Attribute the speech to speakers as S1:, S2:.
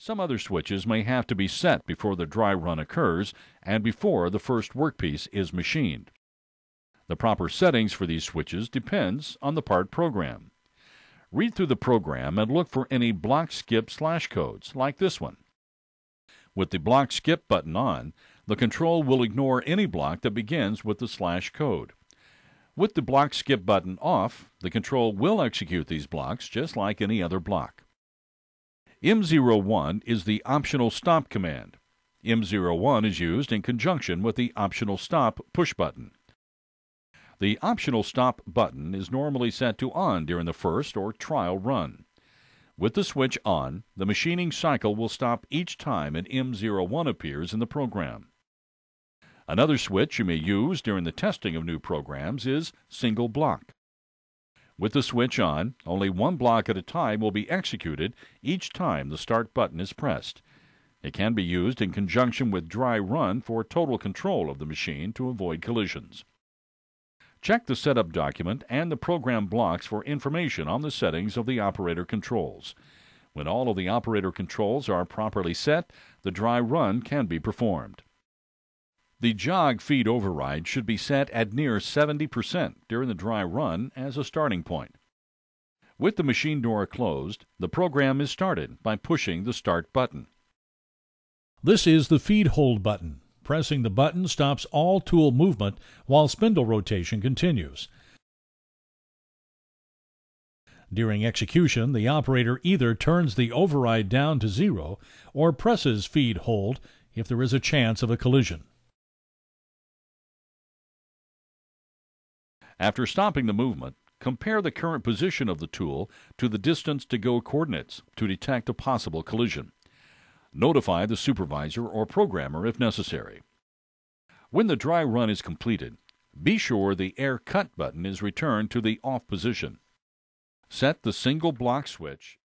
S1: Some other switches may have to be set before the dry run occurs and before the first workpiece is machined. The proper settings for these switches depends on the part program. Read through the program and look for any block skip slash codes, like this one. With the block skip button on, the control will ignore any block that begins with the slash code. With the block skip button off, the control will execute these blocks just like any other block. M01 is the optional stop command. M01 is used in conjunction with the optional stop push button. The optional stop button is normally set to on during the first or trial run. With the switch on, the machining cycle will stop each time an M01 appears in the program. Another switch you may use during the testing of new programs is single block. With the switch on, only one block at a time will be executed each time the start button is pressed. It can be used in conjunction with dry run for total control of the machine to avoid collisions. Check the setup document and the program blocks for information on the settings of the operator controls. When all of the operator controls are properly set, the dry run can be performed. The jog feed override should be set at near 70% during the dry run as a starting point. With the machine door closed, the program is started by pushing the Start button.
S2: This is the feed hold button. Pressing the button stops all tool movement while spindle rotation continues. During execution, the operator either turns the override down to zero or presses feed hold if there is a chance of a collision.
S1: After stopping the movement, compare the current position of the tool to the distance to go coordinates to detect a possible collision. Notify the supervisor or programmer if necessary. When the dry run is completed, be sure the air cut button is returned to the off position. Set the single block switch